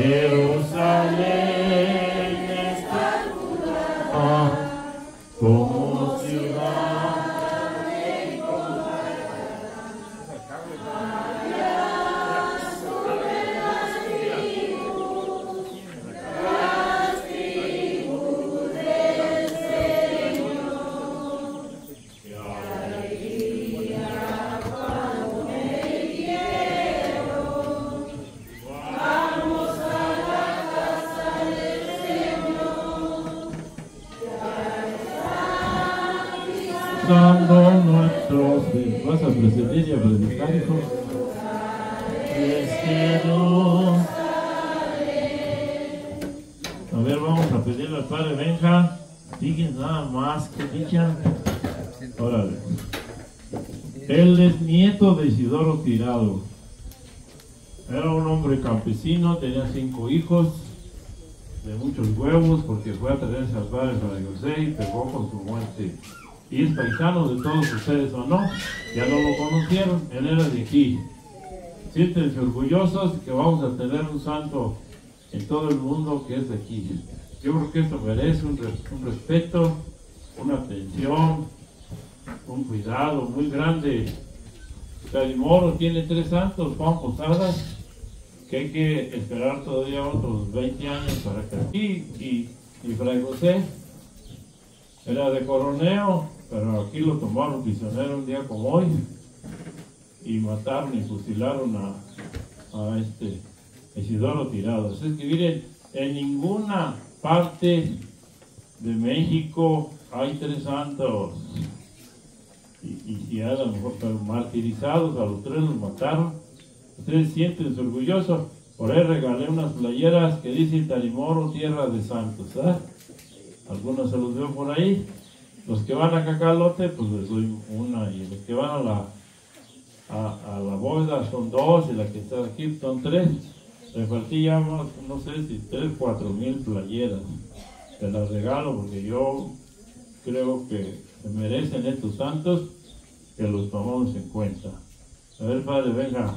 E. Y pegó con su muerte. Y es paisano de todos ustedes o no, ya no lo conocieron, él era de aquí. Siéntense orgullosos que vamos a tener un santo en todo el mundo que es de aquí. Yo creo que esto merece un, res- un respeto, una atención, un cuidado muy grande. Calimoro tiene tres santos, Juan Posadas, que hay que esperar todavía otros 20 años para que aquí, y, y Fray José era de coroneo, pero aquí lo tomaron prisionero un día como hoy y mataron y fusilaron a, a este Isidoro Tirado. Es que miren, en ninguna parte de México hay tres santos. Y, y, a lo mejor pero martirizados, a los tres los mataron. Ustedes sienten orgullosos. Por ahí regalé unas playeras que dicen Tarimoro, tierra de santos. ¿ah? Algunos se los veo por ahí. Los que van a Cacalote, pues les doy una. Y los que van a la, a, la bóveda son dos. Y la que está aquí son tres. Repartí ya más, no sé si tres, cuatro mil playeras. Te las regalo porque yo creo que se merecen estos santos que los tomamos en cuenta. A ver, padre, venga.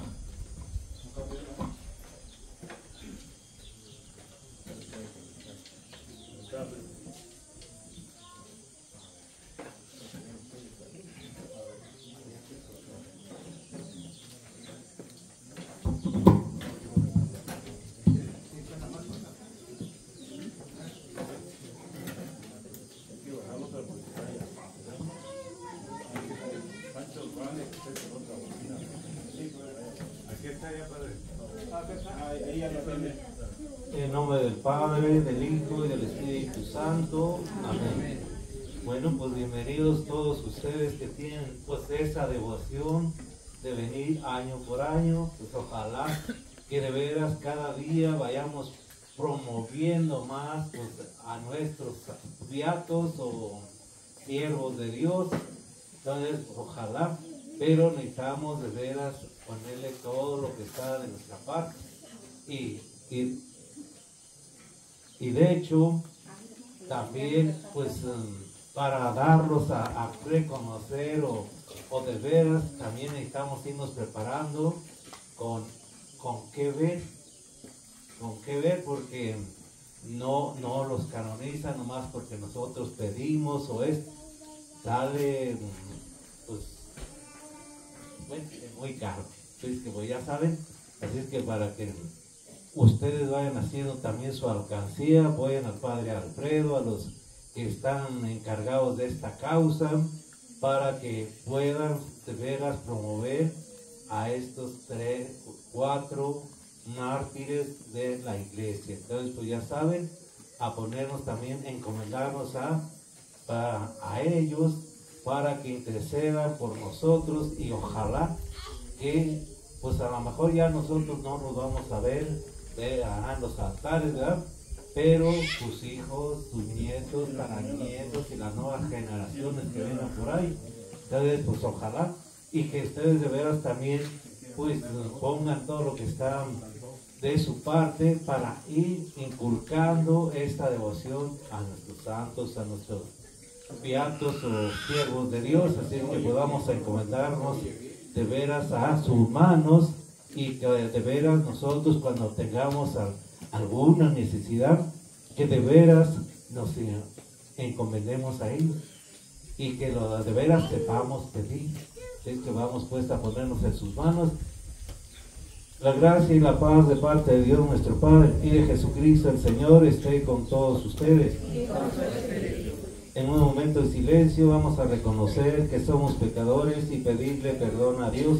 En nombre del Del Hijo y del Espíritu Santo. Amén. Bueno, pues bienvenidos todos ustedes que tienen pues esa devoción de venir año por año. Pues ojalá que de veras cada día vayamos promoviendo más pues, a nuestros beatos o siervos de Dios. Entonces, ojalá, pero necesitamos de veras ponerle todo lo que está de nuestra parte. Y, y de hecho, también, pues, um, para darlos a, a reconocer o, o de veras, también necesitamos irnos preparando con, con qué ver, con qué ver, porque no, no los canonizan nomás porque nosotros pedimos o es, sale, mm, pues, bueno, muy caro. Entonces, que pues ya saben, así es que para que ustedes vayan haciendo también su alcancía, apoyen al Padre Alfredo, a los que están encargados de esta causa, para que puedan veras promover a estos tres, cuatro mártires de la iglesia. Entonces, pues ya saben, a ponernos también, encomendarnos a, para, a ellos, para que intercedan por nosotros y ojalá que, pues a lo mejor ya nosotros no nos vamos a ver en los altares, ¿verdad? Pero sus hijos, sus nietos, nietos y las nuevas generaciones que vengan por ahí, entonces pues ojalá. Y que ustedes de veras también pues pongan todo lo que está de su parte para ir inculcando esta devoción a nuestros santos, a nuestros beatos o siervos de Dios, así que podamos encomendarnos de veras a sus manos y que de veras nosotros cuando tengamos al, alguna necesidad, que de veras nos encomendemos a ellos y que lo de veras sepamos pedir. Es que vamos pues a ponernos en sus manos. La gracia y la paz de parte de Dios nuestro Padre y de Jesucristo el Señor esté con todos ustedes. En un momento de silencio vamos a reconocer que somos pecadores y pedirle perdón a Dios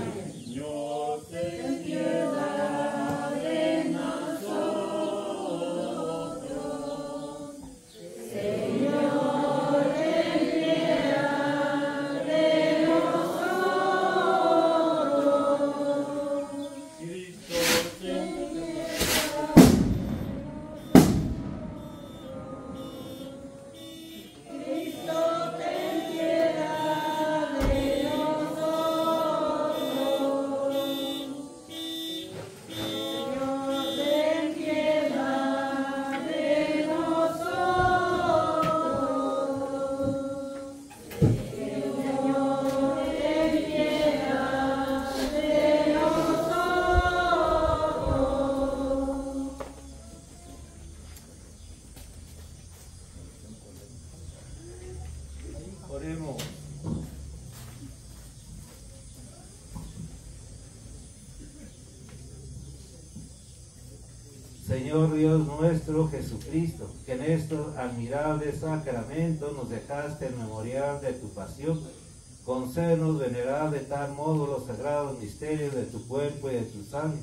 Señor Dios nuestro Jesucristo, que en estos admirables sacramentos nos dejaste el memorial de tu pasión, concédenos venerar de tal modo los sagrados misterios de tu cuerpo y de tu sangre,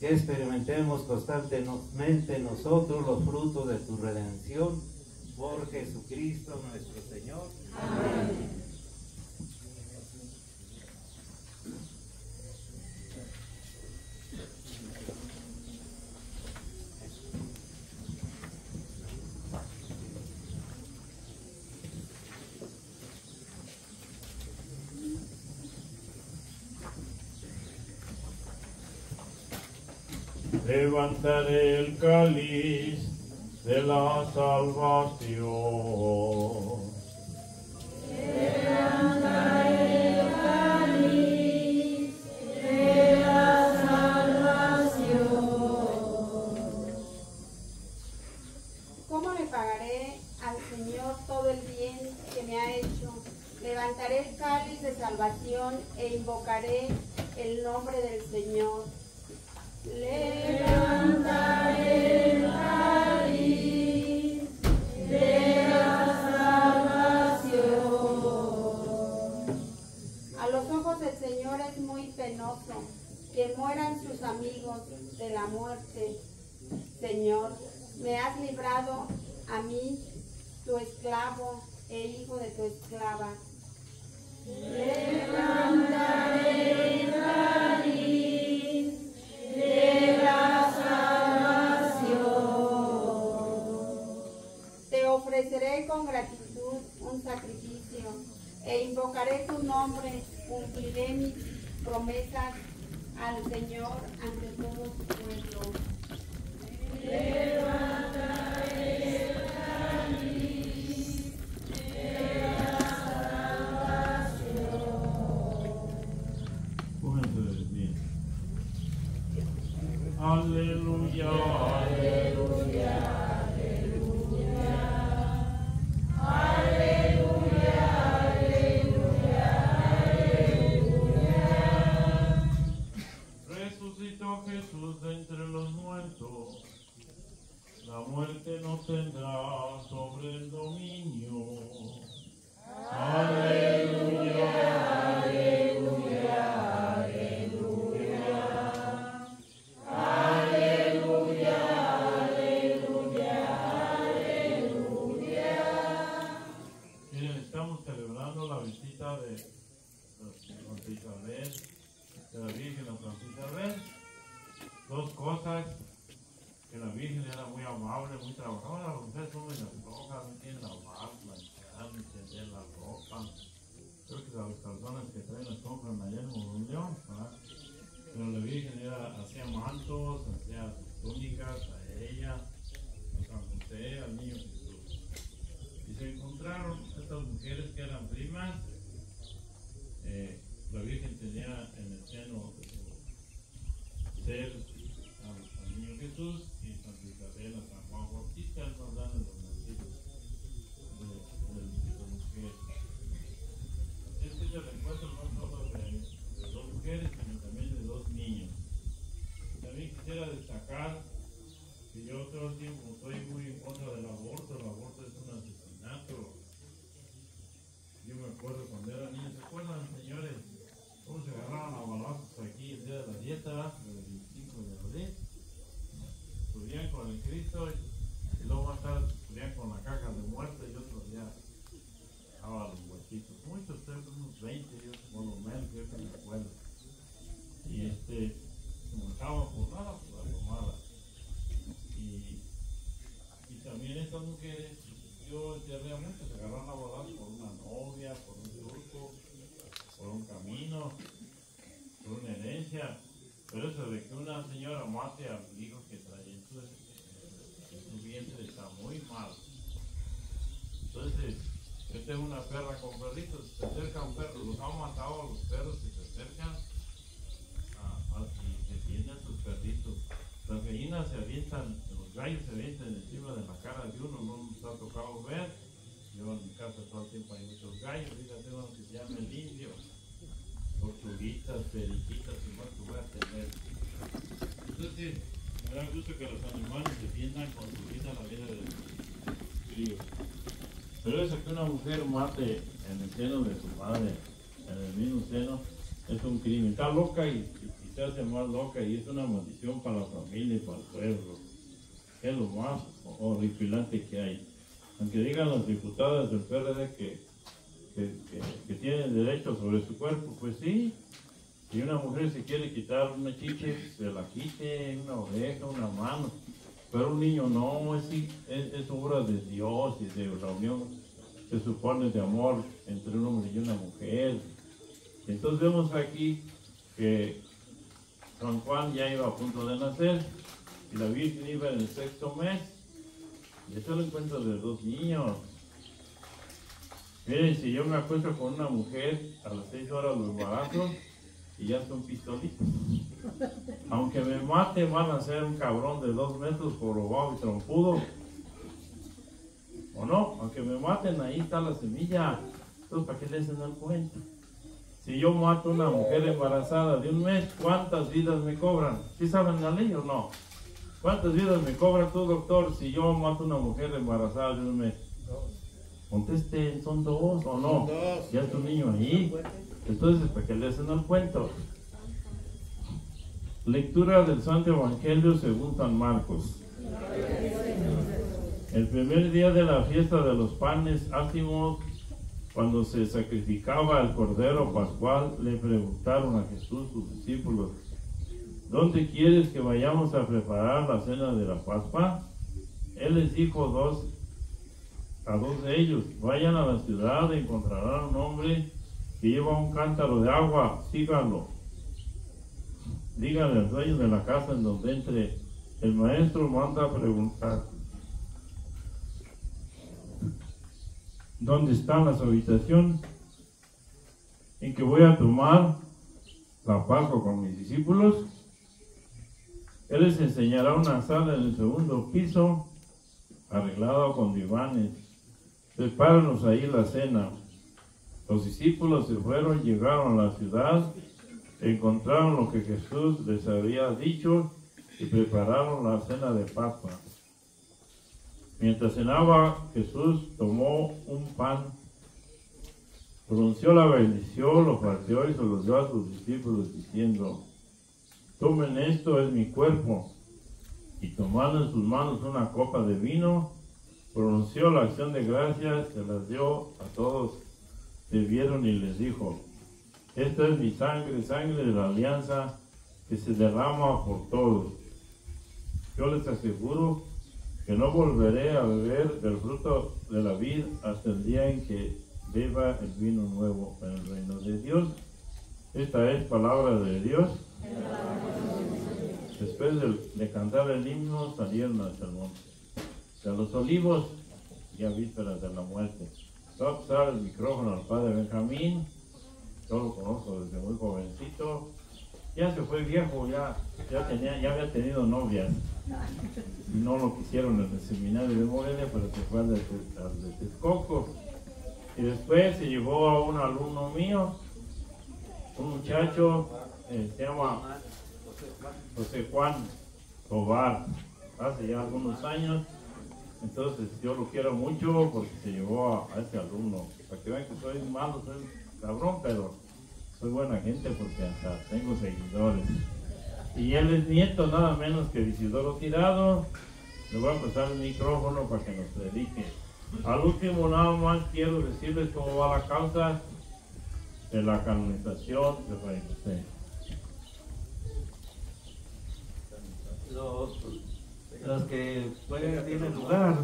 que experimentemos constantemente nosotros los frutos de tu redención, por Jesucristo nuestro Señor. Amén. Levantaré el cáliz de la salvación. Sobre el dominio. Aleluya, aleluya, aleluya. Aleluya, aleluya. de la Virgen a Santa Isabel. Dos cosas, que la Virgen era muy amable, muy trabajadora, las mujeres son medio flojas, no quieren lavar, planchar, ni tender la ropa. Creo que las personas que traen las compran allá en Nuevo León, ¿verdad? Pero la Virgen era, hacía mantos, hacía túnicas a ella, a San José, al niño Jesús. Y se encontraron estas mujeres que eran primas. eh, la Virgen tenía en el seno de su ser al, al niño Jesús y Santa Isabel a San Juan Bautista, nos dan los nacidos de, de, de la mujer. Este es el encuentro no solo de, de dos mujeres, sino también de dos niños. También quisiera destacar que yo todo el tiempo estoy muy en contra del aborto, el aborto es un asesinato. Yo me acuerdo cuando era niño, ¿se acuerdan señores? ¿Cómo se agarraron a balazos aquí el día de la dieta, el 25 de abril? Subían con el Cristo y, y luego más tarde subían con la caja de muerte y otro día dejaban los huesitos. Muchos, ustedes unos 20, yo por lo menos, yo que me acuerdo. Y este, se mojaban por nada, por la tomada. Y, y también estas mujeres, muchos, se agarraron a balazos por una novia, por un turco, por un camino, por una herencia. Pero eso de que una señora mate al hijo que trae en su, en su vientre está muy mal. Entonces, yo tengo una perra con perritos, se acerca un perro, los han matado a los perros que se acercan a, a y defienden sus perritos. Las gallinas se avientan, los gallos se avientan encima de la cara de uno, no nos ha tocado ver. Yo en mi casa todo el tiempo hay muchos gallos, fíjate uno que se llama el indio, tortuguitas, periquitas, y más que voy a tener. Entonces, me da gusto que los animales defiendan con su vida la vida de los críos. Pero eso que una mujer mate en el seno de su madre, en el mismo seno, es un crimen. Está loca y, y- se hace más loca y es una maldición para la familia y para el pueblo. Es lo más horripilante que hay. Aunque digan las diputadas del PRD que, que, que- que tienen derecho sobre su cuerpo, pues sí. Si una mujer se quiere quitar una chiche, se la quite, una oreja, una mano. Pero un niño no, es, es, es obra de Dios y de la unión, se supone, de amor entre un hombre y una mujer. Entonces vemos aquí que San Juan ya iba a punto de nacer y la Virgen iba en el sexto mes. Y eso lo encuentro de dos niños. Miren, si yo me acuesto con una mujer, a las seis horas lo embarazo y ya son pistolitos. Aunque me mate, van a ser un cabrón de dos metros jorobado y trompudo. ¿O no? Aunque me maten, ahí está la semilla. Entonces, ¿para qué le hacen el cuento? Si yo mato a una mujer embarazada de un mes, ¿cuántas vidas me cobran? ¿Sí saben la ley o no? ¿Cuántas vidas me cobra tú, doctor, si yo mato a una mujer embarazada de un mes? Contesten, ¿son dos o no? Ya es un niño ahí. Entonces, ¿para qué le hacen el cuento? Lectura del Santo Evangelio según San Marcos. El primer día de la fiesta de los panes ácimos, cuando se sacrificaba el cordero pascual, le preguntaron a Jesús sus discípulos, ¿dónde quieres que vayamos a preparar la cena de la Pascua? Él les dijo dos, a dos de ellos, vayan a la ciudad y encontrarán un hombre que lleva un cántaro de agua, síganlo. Díganle al dueño de la casa en donde entre, el maestro manda a preguntar, ¿dónde están las habitaciones en que voy a tomar la Pascua con mis discípulos? Él les enseñará una sala en el segundo piso, arreglada con divanes. Prepáranos ahí la cena. Los discípulos se fueron, llegaron a la ciudad, encontraron lo que Jesús les había dicho y prepararon la cena de Pascua. Mientras cenaba, Jesús tomó un pan, pronunció la bendición, lo partió y se lo dio a sus discípulos diciendo, tomen esto, es mi cuerpo. Y tomando en sus manos una copa de vino, pronunció la acción de gracias, se las dio a todos, bebieron y les dijo, Esta es mi sangre, sangre de la alianza que se derrama por todos. Yo les aseguro que no volveré a beber del fruto de la vid hasta el día en que beba el vino nuevo en el reino de Dios. Esta es palabra de Dios. Después de, cantar el himno salieron hacia el monte. De los olivos, ya vísperas de la muerte. Voy el micrófono al padre Benjamín. Yo lo conozco desde muy jovencito. Ya se fue viejo, ya, ya, tenía, ya había tenido novias. No lo quisieron en el seminario de Morelia, pero se fue al de, al Texcoco. Y después se llevó a un alumno mío, un muchacho, eh, se llama José Juan Tobar, hace ya algunos años. Entonces yo lo quiero mucho porque se llevó a, a este alumno. Para que vean que soy malo, soy cabrón, pero soy buena gente porque hasta tengo seguidores. Y él es nieto nada menos que Isidoro Tirado. Le voy a pasar el micrófono para que nos predique. Al último nada más quiero decirles cómo va la causa de la canonización de Fray José. Los, los que pueden, tienen lugar,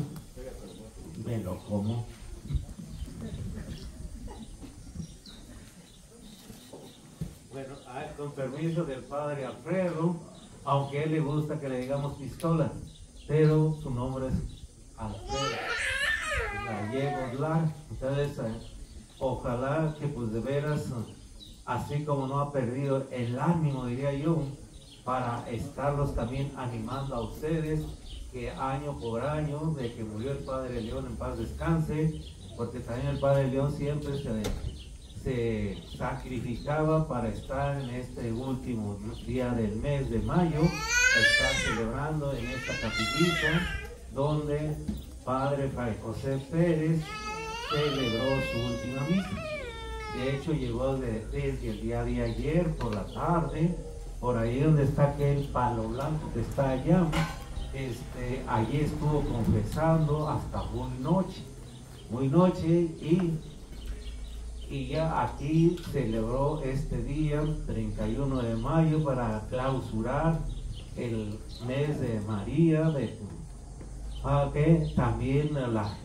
me lo como. Ah, con permiso del padre Alfredo, aunque a él le gusta que le digamos pistola, pero su nombre es Alfredo Gallego Lar. Entonces, eh, ojalá que pues de veras, así como no ha perdido el ánimo, diría yo, para estarlos también animando a ustedes, que año por año, de que murió el Padre León en paz descanse, porque también el Padre León siempre se, se sacrificaba para estar en este último día del mes de mayo, estar celebrando en esta capillita, donde Padre Fray José Pérez celebró su última misa. De hecho, llegó de- desde el día de ayer por la tarde, por ahí donde está aquel palo blanco que está allá. Este, allí estuvo confesando hasta muy noche, muy noche y, y ya aquí celebró este día, 31 de mayo, para clausurar el mes de María, de que también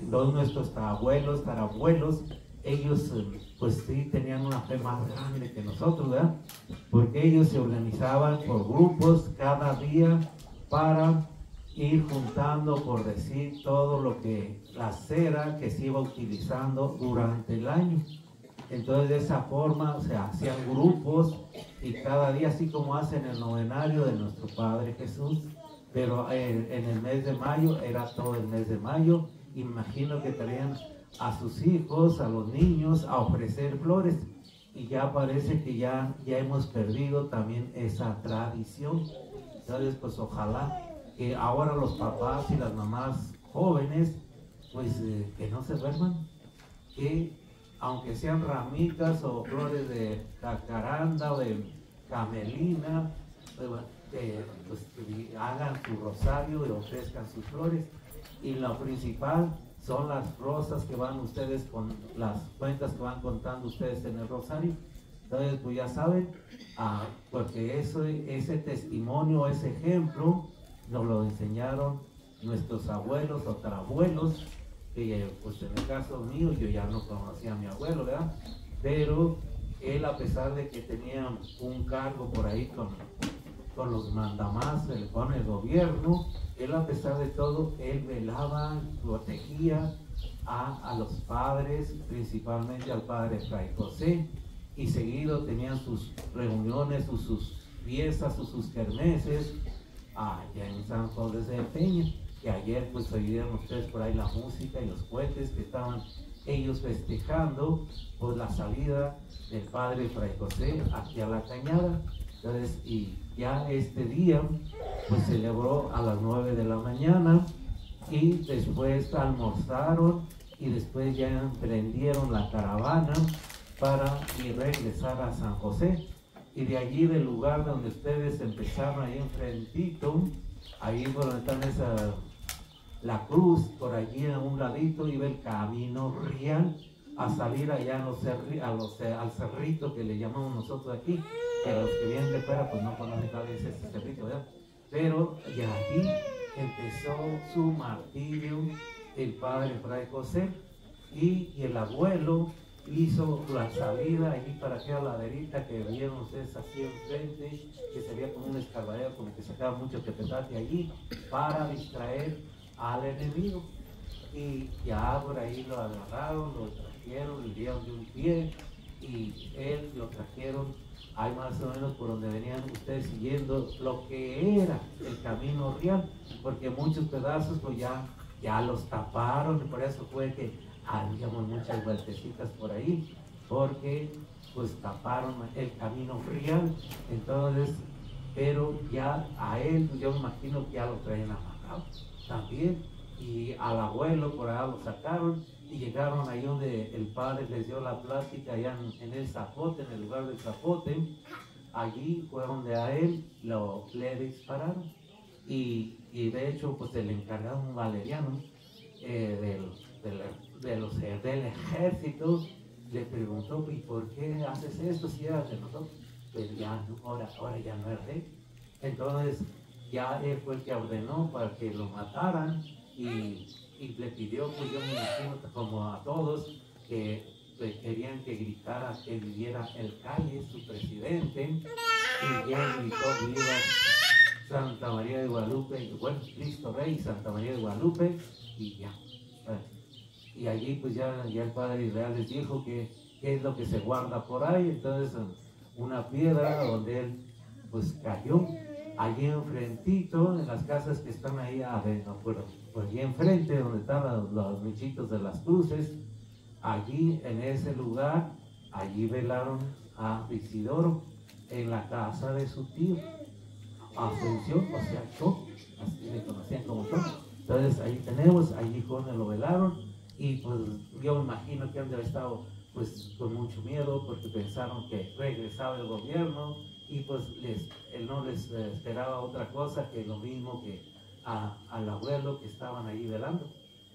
los nuestros abuelos, tarabuelos, ellos pues sí tenían una fe más grande que nosotros, ¿verdad? Porque ellos se organizaban por grupos cada día para ir juntando, por decir, todo lo que, la cera que se iba utilizando durante el año. Entonces de esa forma se hacían grupos y cada día, así como hacen el novenario de nuestro Padre Jesús, pero en, en el mes de mayo era todo el mes de mayo. Imagino que traían a sus hijos, a los niños, a ofrecer flores. Y ya parece que ya, ya hemos perdido también esa tradición. Entonces, pues ojalá que ahora los papás y las mamás jóvenes, pues eh, que no se duerman, que aunque sean ramitas o flores de jacaranda o de camelina, pues, pues, hagan su rosario y ofrezcan sus flores. Y lo principal son las rosas que van ustedes con las cuentas que van contando ustedes en el rosario. Entonces, pues ya saben, ah, porque ese testimonio, ese ejemplo, nos lo enseñaron nuestros abuelos o tarabuelos, que pues en el caso mío yo ya no conocía a mi abuelo, ¿verdad? Pero él a pesar de que tenía un cargo por ahí con, con los mandamás, con el gobierno, él a pesar de todo, él velaba, protegía a, a los padres, principalmente al padre Fray José, y seguido tenían sus reuniones, sus, sus fiestas, sus, sus kermeses, allá en San José de Peña, que ayer pues oyeron ustedes por ahí la música y los cohetes que estaban ellos festejando por la salida del padre Fray José aquí a la cañada. Entonces, y ya este día pues celebró a las 9 de la mañana y después almorzaron y después ya emprendieron la caravana para ir regresar a San José. Y de allí del lugar donde ustedes empezaron ahí enfrentito, ahí donde están esa, la cruz, por allí a un ladito iba el camino real a salir allá eh, al cerrito que le llamamos nosotros aquí, que los que vienen de fuera pues no conocen tal vez ese cerrito. Pero y aquí empezó su martirio el padre Fray José y, y el abuelo hizo la salida allí para aquella laderita que vieron ustedes así enfrente, que se veía como un escarbadero, como que sacaba mucho tepetate allí, para distraer al enemigo. Y ya por ahí lo agarraron, lo trajeron, le dieron de un pie y él lo trajeron ahí más o menos por donde venían ustedes siguiendo lo que era el camino real, porque muchos pedazos pues ya, ya los taparon y por eso fue que habíamos muchas vueltecitas por ahí, porque pues taparon el camino real, entonces, pero ya a él, yo me imagino que ya lo traen amarrado también, y al abuelo por allá lo sacaron y llegaron ahí donde el padre les dio la plática allá en, el zapote, en el lugar del zapote, allí fue donde a él lo, le dispararon y, y de hecho pues el encargado un valeriano eh, del, del- eh, del ejército le preguntó ¿y por qué haces esto si eras de nosotros? Pues ya ahora, ahora ya no es rey. Entonces ya él fue el que ordenó para que lo mataran y, y le pidió, pues yo me imagino como a todos, que que querían que gritara que viviera el calle, su presidente, y ya gritó viva Santa María de Guadalupe, bueno, Cristo Rey, Santa María de Guadalupe, y ya. Y allí pues ya, ya el Padre Israel les dijo que qué es lo que se guarda por ahí, entonces una piedra donde él pues cayó, allí enfrentito, en las casas que están ahí, a acuerdo, pues allí enfrente donde están los, nichitos de las cruces, allí en ese lugar, allí velaron a Isidoro en la casa de su tío, Asunción, o sea, Cho, así le conocían como Cho. Entonces ahí tenemos, allí donde lo velaron y pues yo imagino que han de haber estado pues con mucho miedo porque pensaron que regresaba el gobierno y pues les, él no les eh, esperaba otra cosa que lo mismo que a- al abuelo que estaban ahí velando.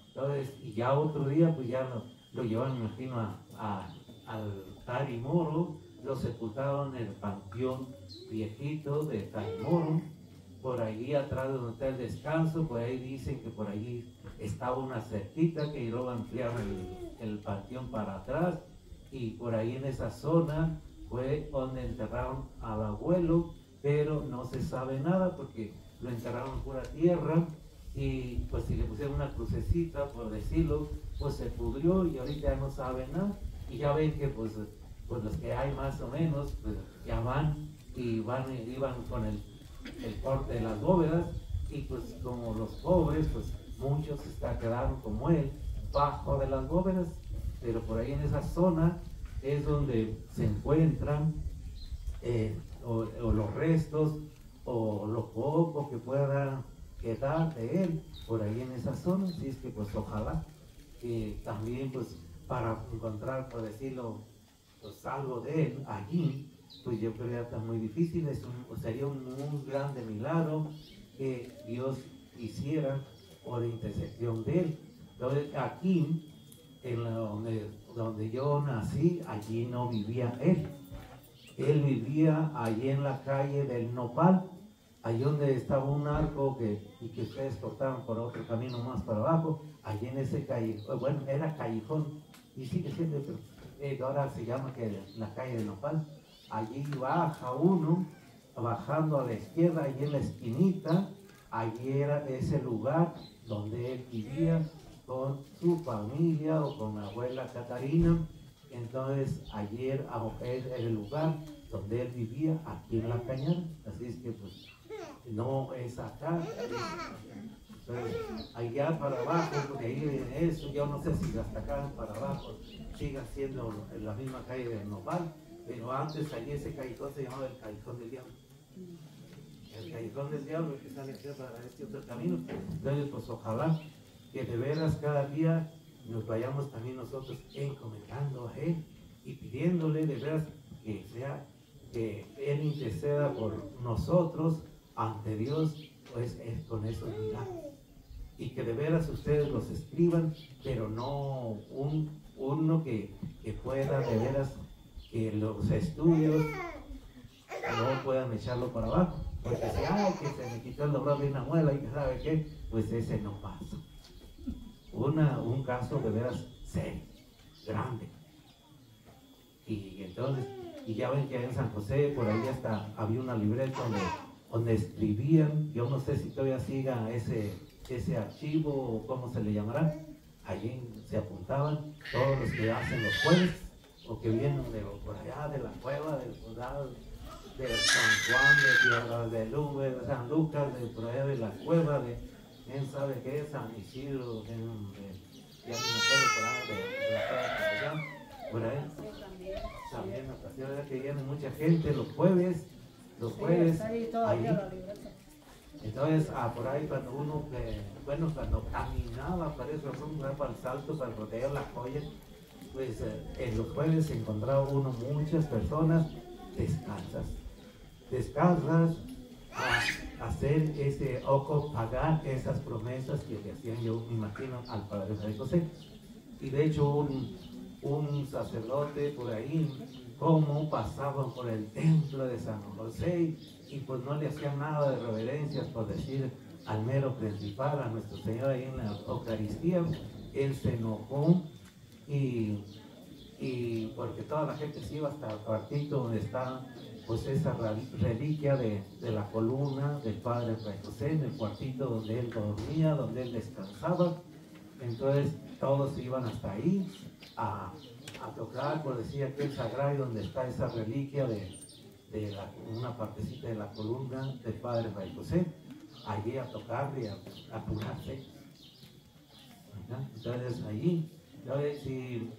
Entonces, y ya otro día pues ya lo, lo llevaron, imagino, a, al Tarimoro, lo sepultaron en el panteón viejito de Tarimoro, por ahí atrás de donde está el descanso, por ahí dicen que por ahí estaba una cerquita que luego ampliaron el, el panteón para atrás y por ahí en esa zona fue donde enterraron al abuelo, pero no se sabe nada porque lo enterraron en pura tierra y pues si le pusieron una crucecita, por decirlo, pues se pudrió y ahorita ya no sabe nada. Y ya ven que pues, pues los que hay más o menos, pues ya van y van iban con el, el corte de las bóvedas y pues como los pobres, pues muchos está, quedaron como él, bajo de las bóvedas, pero por ahí en esa zona es donde se encuentran eh, o, o los restos o lo poco que pueda quedar de él por ahí en esa zona, si es que pues ojalá que también pues para encontrar, por decirlo, pues algo de él allí, pues yo creo que está muy difícil, es un- sería un muy grande milagro que Dios hiciera por intercesión de él. Entonces aquí, en la- donde, donde yo nací, allí no vivía él. Él vivía allí en la calle del Nopal, allí donde estaba un arco que, y que ustedes cortaron por otro camino más para abajo, allí en ese callejón, bueno, era callejón, y sigue siendo, pero eh, ahora se llama que la calle del Nopal. Allí baja uno, bajando a la izquierda, allí en la esquinita, allí era ese lugar donde él vivía con su familia o con la abuela Catarina. Entonces, ayer era el lugar donde él vivía, aquí en la cañada. Así es que, pues, no es acá. Entonces, allá para abajo, porque ahí eso, yo no sé si hasta acá para abajo siga siendo en la misma calle del Nopal, pero antes allí ese callejón se llamaba el Callejón del Diablo. El Callejón del Diablo que sale aquí para este otro camino. Entonces, pues ojalá que de veras cada día nos vayamos también nosotros encomendando a Él y pidiéndole de veras que sea que Él interceda por nosotros ante Dios, pues es con esos milagros. Y que de veras ustedes los escriban, pero no un uno que, que pueda de veras que los estudios no puedan echarlo para abajo. Porque si, ay, que se me quitó el dolor de una muela y que sabe qué, pues ese no pasa. Una, un caso de veras serio, grande. Y entonces, y ya ven que en San José, por ahí hasta había una libreta donde, donde escribían, yo no sé si todavía siga ese, ese archivo o cómo se le llamará, allí se apuntaban todos los que hacen los jueves o que vienen de por allá, de la cueva, del condado de San Juan, de Tierra de Lube, de San Lucas, de por allá de la cueva, de quién sabe qué, San Isidro, de, de, por allá, de, de por allá. También ocasiones que viene mucha gente los jueves, los jueves, ahí. Entonces, ah, por ahí cuando uno, eh, bueno, cuando caminaba para eso, rumbo, para el salto, para rodear la joya, pues eh, en los jueves se encontraba uno muchas personas descalzas, descalzas a hacer ese ojo, pagar esas promesas que le hacían yo, me imagino, al padre de José. Y de hecho un, un sacerdote por ahí, como pasaban por el templo de San José y pues no le hacían nada de reverencias por decir al mero principal, a nuestro Señor ahí en la Eucaristía, él se enojó y, y porque toda la gente se iba hasta el cuartito donde está pues esa reliquia de, de la columna del Padre Fray José, en el cuartito donde él dormía, donde él descansaba. Entonces todos iban hasta ahí a, a tocar, por decir aquel sagrario donde está esa reliquia de, de una partecita de la columna del Padre Fray José, allí a tocar y a, a curarse. Entonces allí, entonces, y,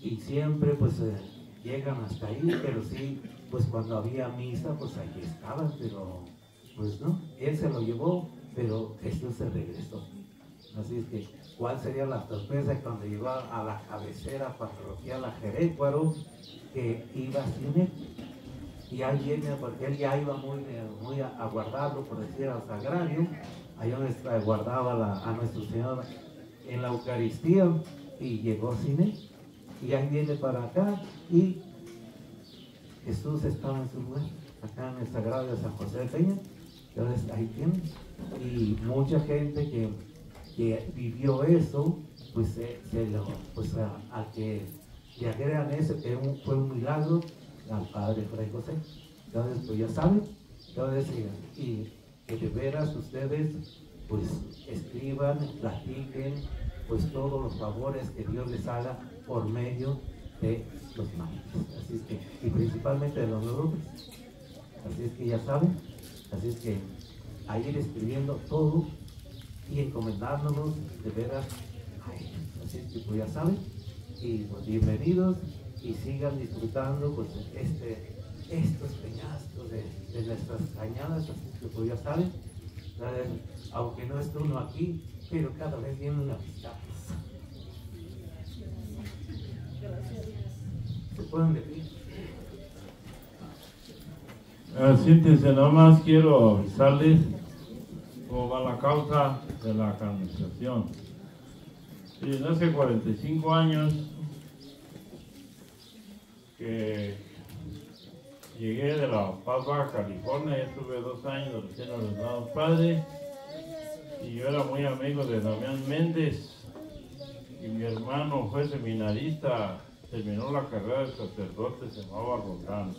y siempre pues eh, llegan hasta ahí, pero sí, pues cuando había misa, pues allí estaban, pero pues no, él se lo llevó, pero Jesús se regresó. Así es que, ¿cuál sería la sorpresa cuando llegó a la cabecera parroquial a Jerécuaro, que iba sin él? Y ahí viene, porque él ya iba muy, muy a, por decir, al sagrario, ahí donde guardaba a nuestro Señor en la Eucaristía, y llegó sin él. Y ahí viene para acá, y Jesús estaba en su lugar, acá en el sagrario de San José de Peña. Entonces ahí tienen. Y mucha gente que, que vivió eso, pues, se, se lo, pues a, a que le agregan eso, que un- fue un milagro al Padre Fray José. Entonces, pues ya saben. Entonces, y, y que de veras ustedes, pues escriban, platiquen, pues todos los favores que Dios les haga por medio de los mártires. Así es que, y principalmente de los nuevos. Así es que ya saben, así es que a ir escribiendo todo y encomendándonos de veras. Así es que pues ya saben, y pues bienvenidos y sigan disfrutando pues este, estos peñascos de, de nuestras cañadas, así es que pues ya saben, aunque no esté uno aquí, pero cada vez vienen a visitarnos. Se pueden decir. Ah, Siéntense, nomás quiero avisarles cómo va la causa de la canonización. Hace 45 años que llegué de La Paz, Baja California, estuve dos años recién ordenado padre y yo era muy amigo de Damián Méndez y mi hermano fue seminarista, terminó la carrera de sacerdote, se llamaba Roldán.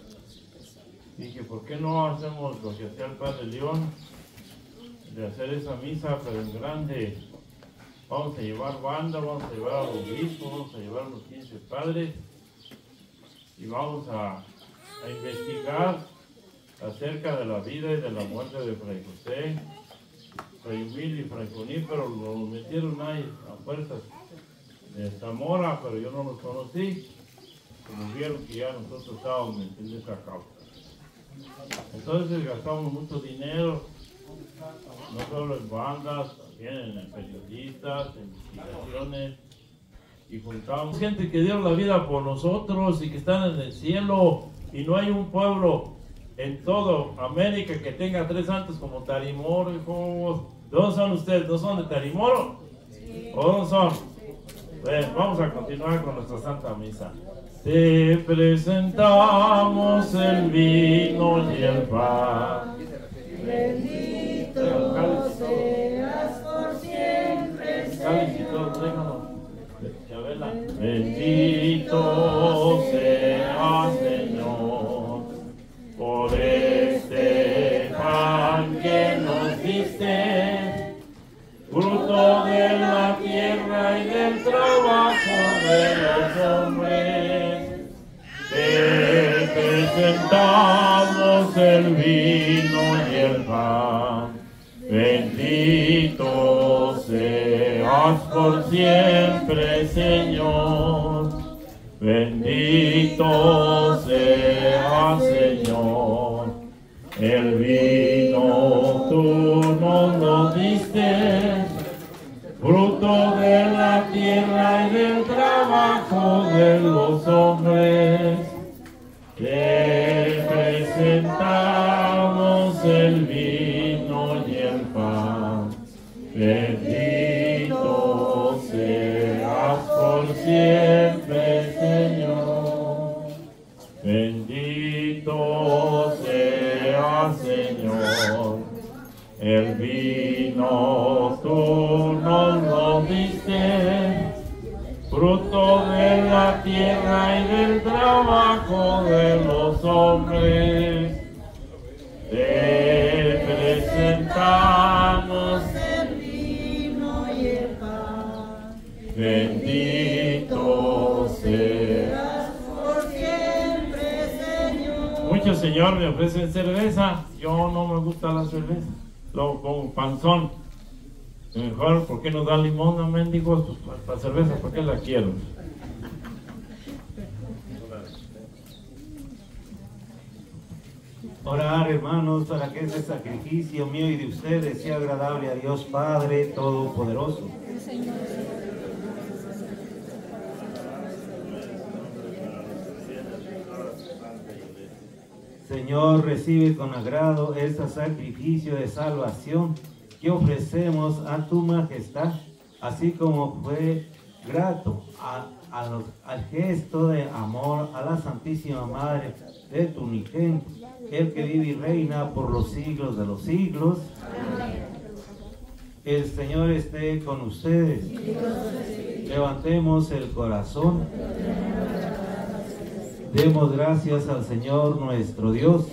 Dije, ¿por qué no hacemos lo que hacía el Padre León? De hacer esa misa, pero en grande. Vamos a llevar banda, vamos a llevar a los obispos, vamos a llevar a los 15 padres y vamos a, a investigar acerca de la vida y de la muerte de Fray José, Fray Humil y Fray Juní, pero lo metieron ahí a fuerzas de Zamora, pero yo no los conocí. Como vieron que ya nosotros estábamos metiendo esa causa. Entonces gastamos mucho dinero, no solo en bandas, también en periodistas, en investigaciones, y juntamos gente que dio la vida por nosotros y que están en el cielo, y no hay un pueblo en todo América que tenga tres santos como Tarimoro, hijos. ¿De dónde son ustedes? ¿No son de Tarimoro? ¿O dónde son? Bueno, vamos a continuar con nuestra Santa Misa. Te presentamos el vino y el pan. Bendito seas por siempre. Chabela. Bendito seas, Señor, por este pan que nos diste, fruto de la del trabajo de los hombres. Te presentamos el vino y el pan. Bendito seas por siempre, Señor. Bendito seas, Señor. El vino tú nos lo diste, fruto de la tierra y del trabajo de los hombres. Te presentamos el vino y el pan. Bendito seas por siempre, Señor. Bendito seas, Señor. El vino tú tierra y del trabajo de los hombres. Te presentamos el vino y el pan. bendito sea. Por siempre, Señor. Muchos señor me ofrecen cerveza, yo no me gusta la cerveza, luego como panzón. Mejor, ¿por qué no da limón mendigos? Pues para, para cerveza, ¿por qué la quiero? Orar, hermanos, para que este sacrificio mío y de ustedes sea agradable a Dios Padre Todopoderoso. Señor, recibe con agrado este sacrificio de salvación que ofrecemos a tu majestad, así como fue grato al gesto de amor a la Santísima Madre de tu unigénito, el que vive y reina por los siglos de los siglos. El Señor esté con ustedes. Levantemos el corazón. Demos gracias al Señor nuestro Dios.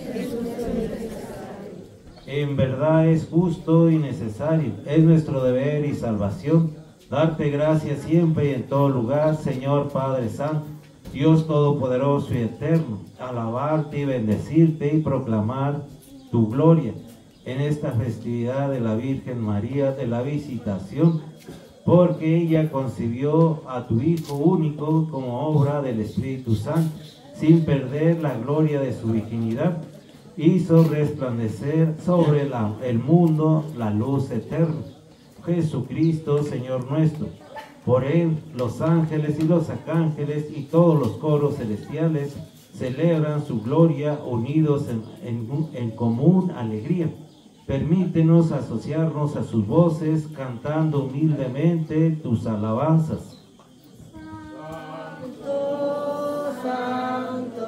En verdad es justo y necesario, es nuestro deber y salvación. Darte gracias siempre y en todo lugar, Señor Padre Santo, Dios Todopoderoso y Eterno. Alabarte y bendecirte y proclamar tu gloria en esta festividad de la Virgen María de la Visitación, porque ella concibió a tu Hijo único como obra del Espíritu Santo, sin perder la gloria de su virginidad hizo resplandecer sobre el mundo la luz eterna. Jesucristo, Señor nuestro. Por él los ángeles y los arcángeles y todos los coros celestiales celebran su gloria unidos en, en- común alegría. Permítenos asociarnos a sus voces cantando humildemente tus alabanzas. Santo, Santo,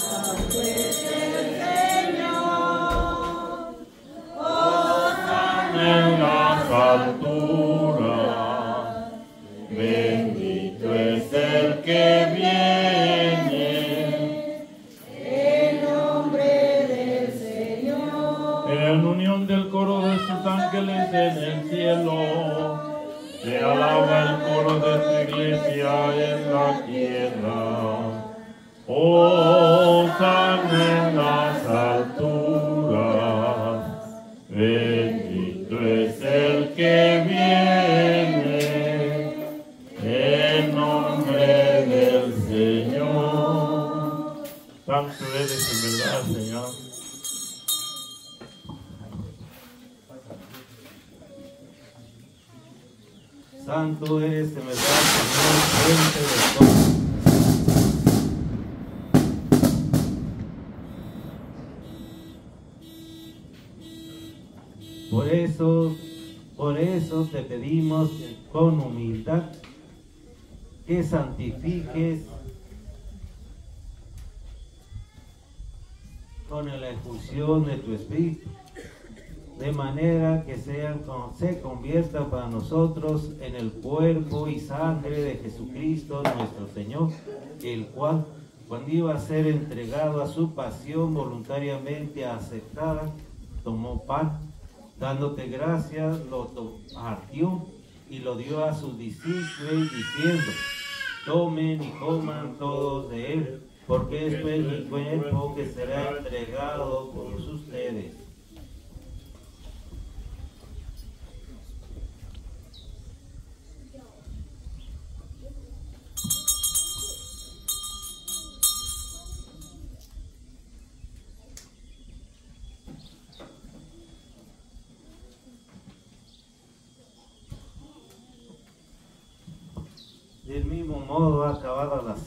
Santo es el Señor. Oh, en el cielo. Se alaba el coro de tu iglesia en la tierra. Oh, en las alturas. Bendito es el que viene en nombre del Señor. Santo eres en verdad, Señor. Santo eres en verdad, Señor, fuente de todo. Por eso Por eso te pedimos con humildad que santifiques con la efusión de tu Espíritu, de manera que sea, se convierta para nosotros en el cuerpo y sangre de Jesucristo nuestro Señor, el cual, cuando iba a ser entregado a su pasión voluntariamente aceptada, tomó pan, dándote gracias, lo partió y lo dio a sus discípulos diciendo, tomen y coman todos de él porque esto es mi cuerpo que será entregado por ustedes. Del mismo modo, acabada la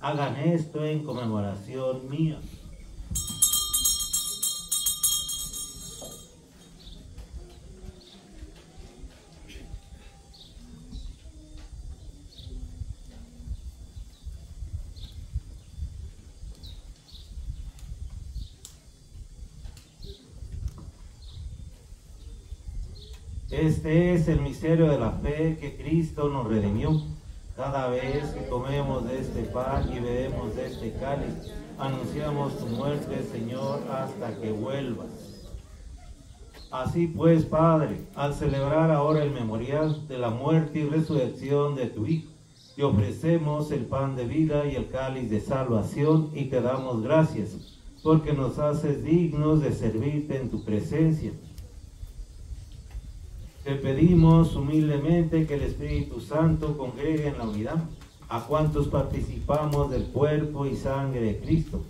Hagan esto en conmemoración mía. Este es el misterio de la fe que Cristo nos redimió. Cada vez que comemos de este pan y bebemos de este cáliz, anunciamos tu muerte, Señor, hasta que vuelvas. Así pues, Padre, al celebrar ahora el memorial de la muerte y resurrección de tu Hijo, te ofrecemos el pan de vida y el cáliz de salvación y te damos gracias, porque nos haces dignos de servirte en tu presencia te pedimos humildemente que el Espíritu Santo congregue en la unidad a cuantos participamos del cuerpo y sangre de Cristo.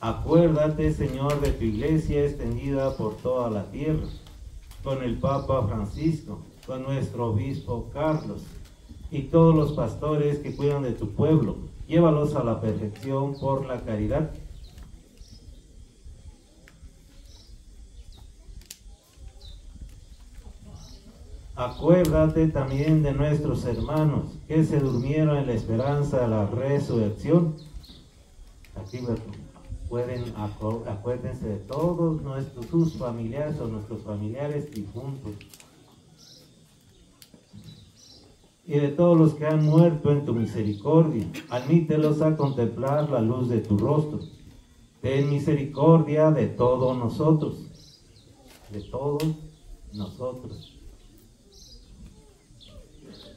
Acuérdate, Señor, de tu iglesia extendida por toda la tierra, con el Papa Francisco, con nuestro obispo Carlos y todos los pastores que cuidan de tu pueblo. Llévalos a la perfección por la caridad Acuérdate también de nuestros hermanos que se durmieron en la esperanza de la resurrección. Aquí pueden acuérdense de todos nuestros familiares o nuestros familiares difuntos. Y de todos los que han muerto en tu misericordia, admítelos a contemplar la luz de tu rostro. Ten misericordia de todos nosotros, de todos nosotros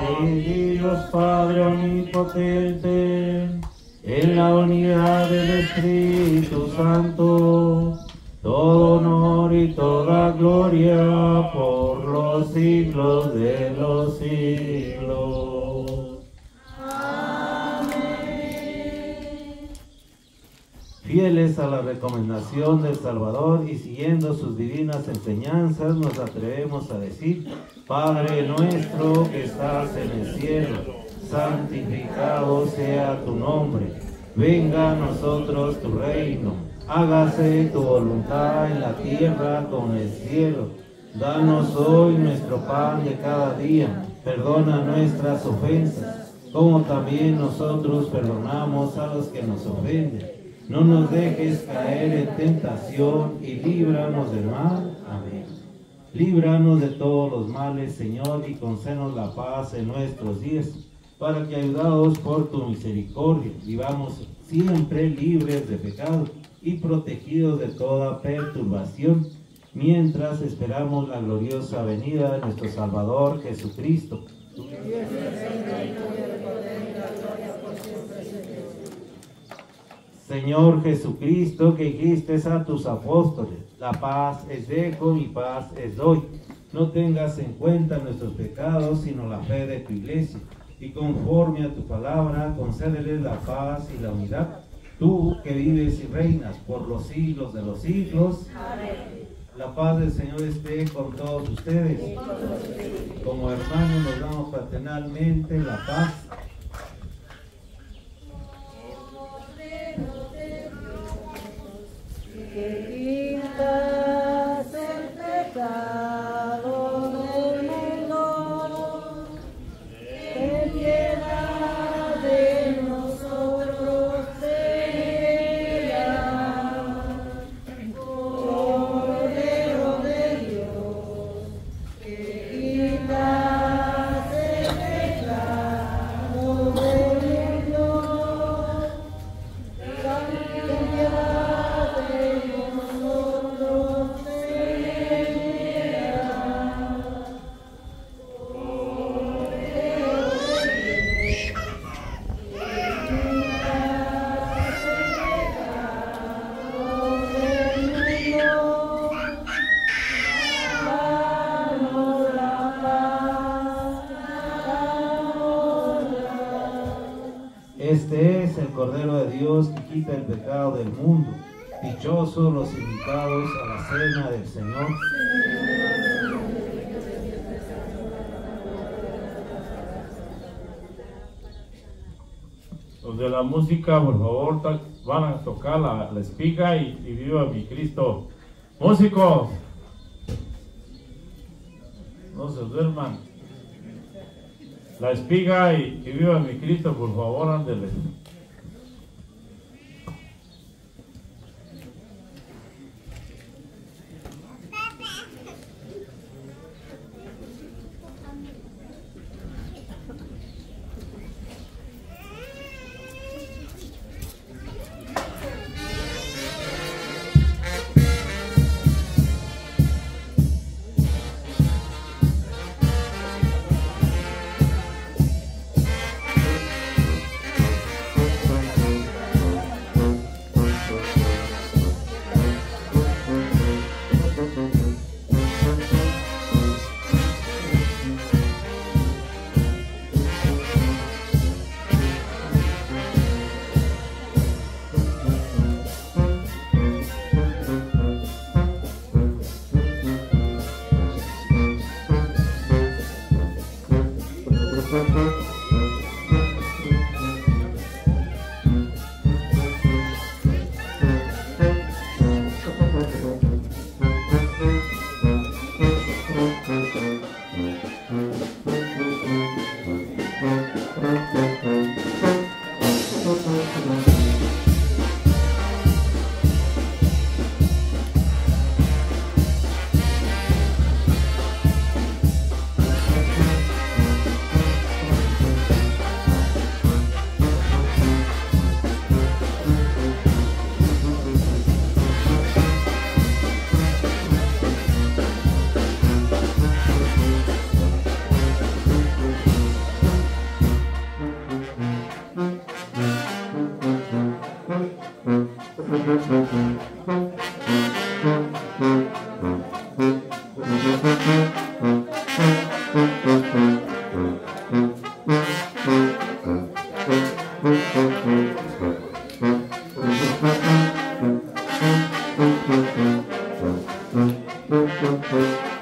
Dios Padre Omnipotente, en la unidad del Espíritu Santo, todo honor y toda gloria por los siglos de los siglos. Fieles a la recomendación del Salvador y siguiendo sus divinas enseñanzas, nos atrevemos a decir, Padre nuestro que estás en el cielo, santificado sea tu nombre. Venga a nosotros tu reino. Hágase tu voluntad en la tierra como en el cielo. Danos hoy nuestro pan de cada día. Perdona nuestras ofensas, como también nosotros perdonamos a los que nos ofenden no nos dejes caer en tentación y líbranos del mal. Amén. Líbranos de todos los males, Señor, y concédenos la paz en nuestros días, para que, ayudados por tu misericordia, vivamos siempre libres de pecado y protegidos de toda perturbación, mientras esperamos la gloriosa venida de nuestro Salvador Jesucristo. Señor Jesucristo, que dijiste a tus apóstoles, la paz es dejo, mi paz es doy. No tengas en cuenta nuestros pecados, sino la fe de tu iglesia. Y conforme a tu palabra, concédeles la paz y la unidad. Tú que vives y reinas por los siglos de los siglos. La paz del Señor esté con todos ustedes. Como hermanos nos damos fraternalmente la paz. Que quitas el pecado quita el pecado del mundo. Dichosos los invitados a la cena del Señor. Los de la música, por favor, van a tocar la, espiga y, y viva mi Cristo. Músicos, no se duerman. La espiga y, y viva mi Cristo, por favor, ándele.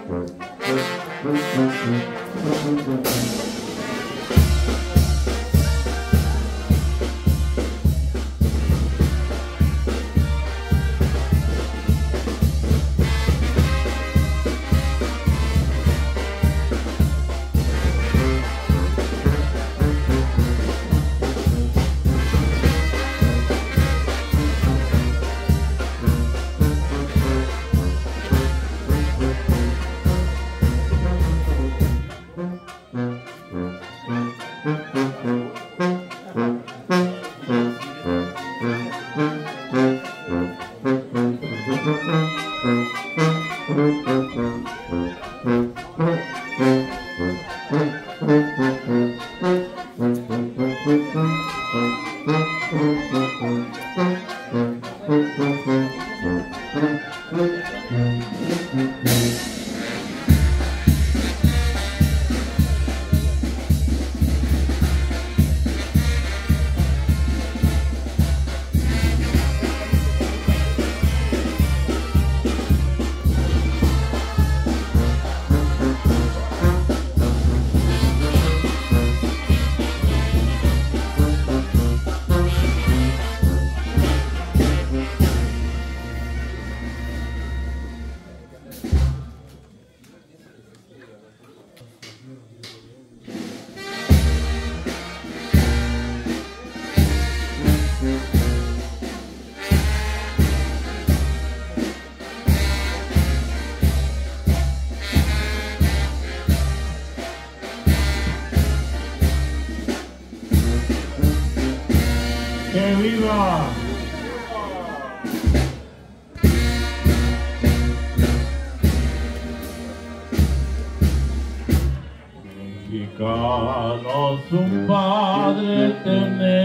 Thank you. ¡Que viva! Mexicanos un Padre tenemos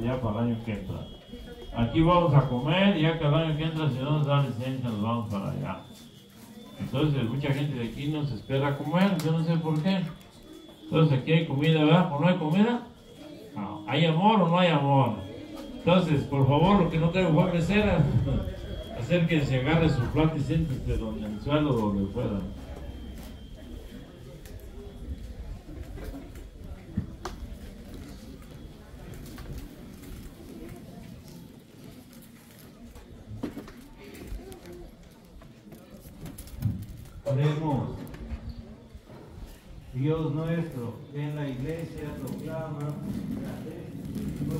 ya para el año que entra. Aquí vamos a comer, ya que el año que entra, si no nos da licencia, nos vamos para allá. Entonces, mucha gente de aquí nos espera comer, yo no sé por qué. Entonces, aquí hay comida, ¿verdad? ¿O no hay comida? No. ¿Hay amor o no hay amor? Entonces, por favor, lo que no tengo fue mesera, acérquense, agarre su plato y siéntese donde, el suelo, donde puedan. Oremos. Dios nuestro, en la iglesia proclama lo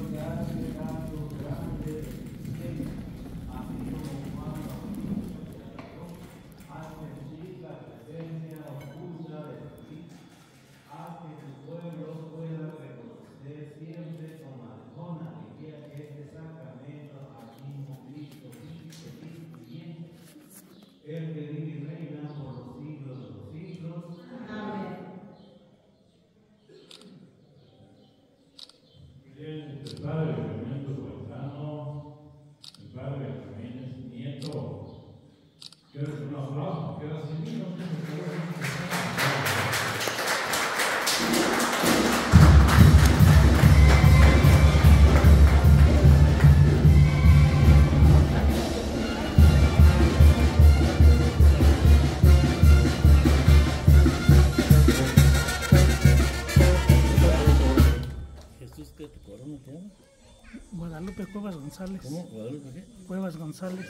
González. ¿Cómo? ¿Guadalupe qué? Cuevas González.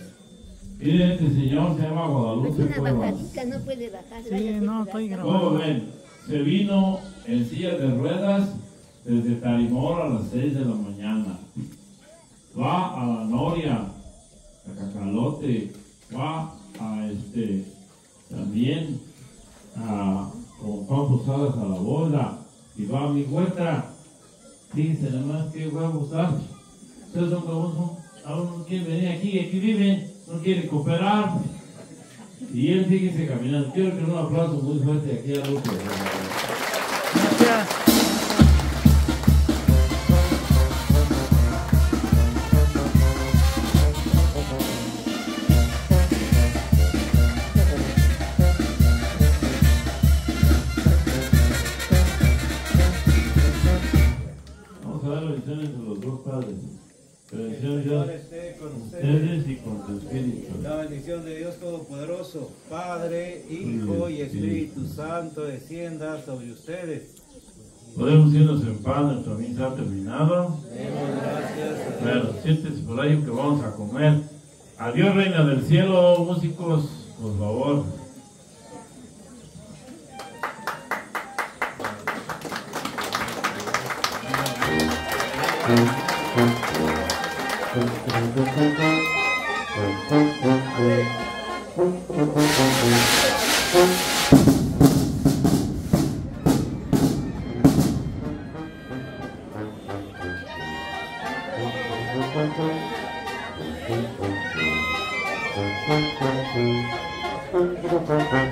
Mire, este señor se llama Es Guadalupe una Cuevas. bajadita, no puede bajar. Sí, no, estoy grabando. ¿Cómo ven? Se vino en silla de ruedas desde Tarimor a las 6 de la mañana. Va a la Noria, a Cacalote, va a este, también a con Juan Posadas a la bola y va a mi huerta. Fíjense nada más que voy a gustar. Son como son, aún no quieren venir aquí, aquí viven, no quieren cooperar. Y él fíjense caminando. Quiero que un aplauso muy fuerte aquí a Lupe. Gracias. Santo, descienda sobre ustedes. Podemos irnos en paz, nuestra misa ha terminado. Demos gracias a Dios. Bueno, siéntense por ahí que vamos a comer. Adiós, Reina del Cielo, músicos, por favor. Mm-hmm.